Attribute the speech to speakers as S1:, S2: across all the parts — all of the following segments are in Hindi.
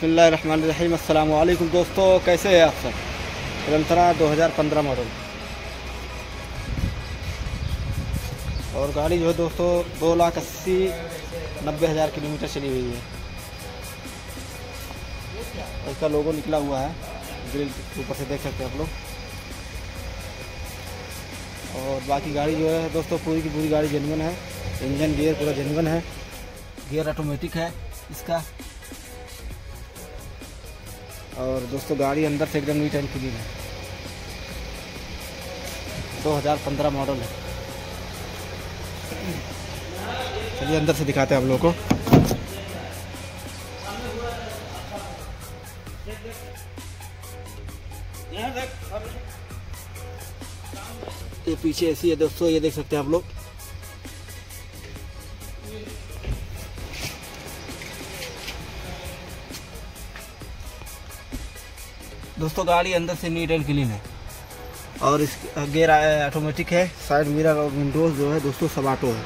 S1: बसमीम अल्लाम दोस्तों, कैसे हैं आप सब? रमतरा 2015 मॉडल। और गाड़ी जो है दोस्तों, दो लाख अस्सी नब्बे हज़ार किलोमीटर चली हुई है। इसका लोगो निकला हुआ है, ग्रिल के ऊपर से देख सकते हैं आप लोग। और बाकी गाड़ी जो है दोस्तों, पूरी की पूरी गाड़ी जेनवन है। इंजन गियर पूरा जेनवन है। गियर ऑटोमेटिक है। इसका और दोस्तों, गाड़ी अंदर से एकदम नीट एंड क्लीन है। 2015 मॉडल है। चलिए अंदर से दिखाते हैं आप लोगों को। ये पीछे ऐसी है दोस्तों, ये देख सकते हैं आप लोग। दोस्तों, गाड़ी अंदर से नीट एंड क्लीन है। और इस गेयर ऑटोमेटिक है साइड मिरर और विंडोज़ जो है दोस्तों, सब ऑटो है।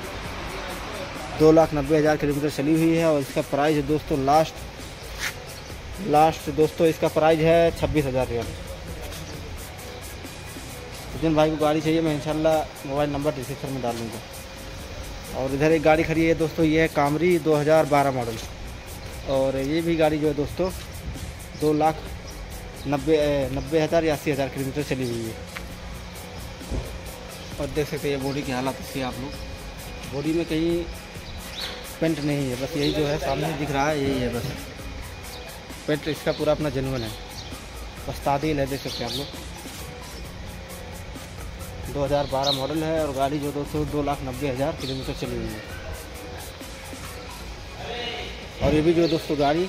S1: दो लाख नब्बे हज़ार किलोमीटर चली हुई है और इसका प्राइस है दोस्तों लास्ट लास्ट दोस्तों, इसका प्राइस है छब्बीस हज़ार रियल जिन भाई को गाड़ी चाहिए, मैं इंशाल्लाह मोबाइल नंबर डिस्क्रिप्शन में डाल दूँगा। और इधर एक गाड़ी खड़ी है दोस्तों, ये है कामरी 2012 मॉडल और ये भी गाड़ी जो है दोस्तों, दो लाख नब्बे नब्बे हज़ार या अस्सी हज़ार किलोमीटर चली हुई है। और देख सकते हैं ये बॉडी की हालत इसकी आप लोग। बॉडी में कहीं पेंट नहीं है, बस यही जो है सामने दिख रहा है, यही है बस। पेंट इसका पूरा अपना जनवन है। बस तादील है देख सकते हैं आप लोग। 2012 मॉडल है और गाड़ी जो दोस्तों दो लाख नब्बे हज़ार किलोमीटर चली हुई है। और ये भी जो दोस्तों गाड़ी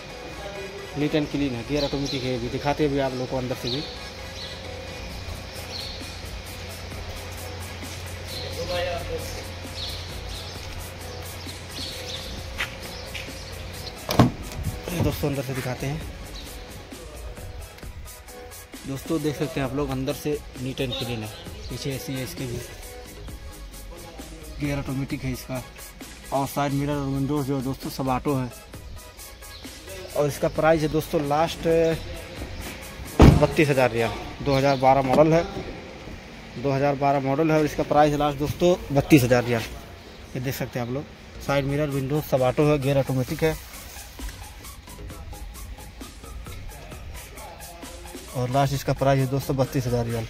S1: नीट एंड क्लीन है गियर ऑटोमेटिक है, भी दिखाते भी आप लोग को अंदर से भी। दोस्तों अंदर से दिखाते हैं। दोस्तों देख सकते हैं आप लोग अंदर से नीट एंड क्लीन है, पीछे ऐसी है इसके भी। गियर ऑटोमेटिक है इसका। और साइड मिरर और विंडोज़ जो दोस्तों सब ऑटो है। और इसका प्राइस है दोस्तों लास्ट बत्तीस हज़ार रिया 2012 मॉडल है। 2012 मॉडल है और इसका प्राइस है लास्ट दोस्तों बत्तीस हज़ार रिया ये देख सकते हैं आप लोग। साइड मिरर, विंडो, सब ऑटो है, गियर ऑटोमेटिक है। और लास्ट इसका प्राइस है दोस्तों बत्तीस हज़ार रियाल।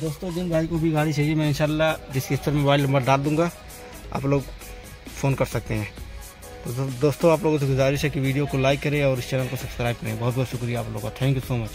S1: दोस्तों जिन भाई को भी गाड़ी चाहिए, मैं इंशाल्लाह डिस्क्रिप्शन में मोबाइल नंबर डाल दूँगा। आप लोग फ़ोन कर सकते हैं। तो दोस्तों, आप लोगों से गुजारिश है कि वीडियो को लाइक करें और इस चैनल को सब्सक्राइब करें। बहुत बहुत शुक्रिया आप लोगों का। Thank you so much